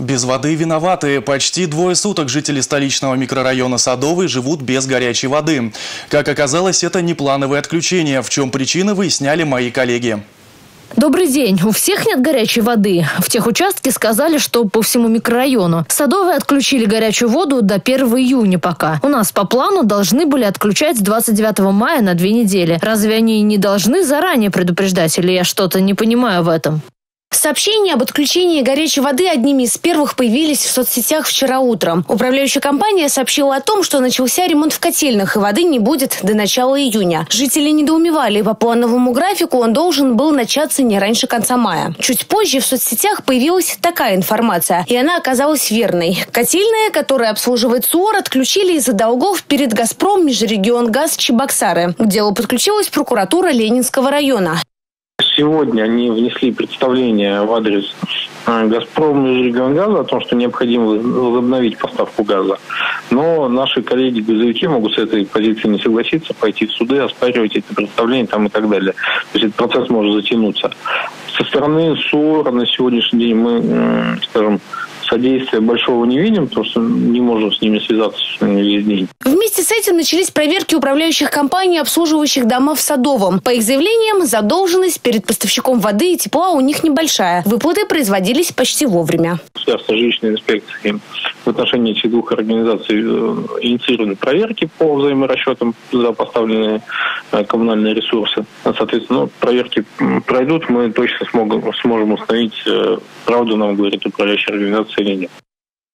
Без воды виноваты. Почти двое суток жители столичного микрорайона Садовый живут без горячей воды. Как оказалось, это не плановые отключения. В чем причины, выясняли мои коллеги. Добрый день. У всех нет горячей воды. В тех участке сказали, что по всему микрорайону. Садовые отключили горячую воду до 1 июня пока. У нас по плану должны были отключать с 29 мая на две недели. Разве они не должны заранее предупреждать? Или я что-то не понимаю в этом? Сообщения об отключении горячей воды одними из первых появились в соцсетях вчера утром. Управляющая компания сообщила о том, что начался ремонт в котельных, и воды не будет до начала июня. Жители недоумевали, по плановому графику он должен был начаться не раньше конца мая. Чуть позже в соцсетях появилась такая информация, и она оказалась верной. Котельная, которая обслуживает СУОР, отключили из-за долгов перед «Газпром» Межрегионгаз Чебоксары. К делу подключилась прокуратура Ленинского района. Сегодня они внесли представление в адрес э, «Газпром» и «Регионгаза» о том, что необходимо возобновить поставку газа. Но наши коллеги-газовики могут с этой позицией не согласиться, пойти в суды, оспаривать эти представления там и так далее. То есть этот процесс может затянуться. Со стороны СОР на сегодняшний день мы, скажем, содействия большого не видим, потому что не можем с ними связаться весь день. Вместе с этим начались проверки управляющих компаний, обслуживающих дома в Садовом. По их заявлениям, задолженность перед поставщиком воды и тепла у них небольшая. Выплаты производились почти вовремя. Государственная жилищная инспекция в отношении этих двух организаций э, инициированы проверки по взаиморасчетам за поставленные э, коммунальные ресурсы. Соответственно, ну, проверки пройдут, мы точно сможем установить, э, правду нам говорит управляющая организация или нет.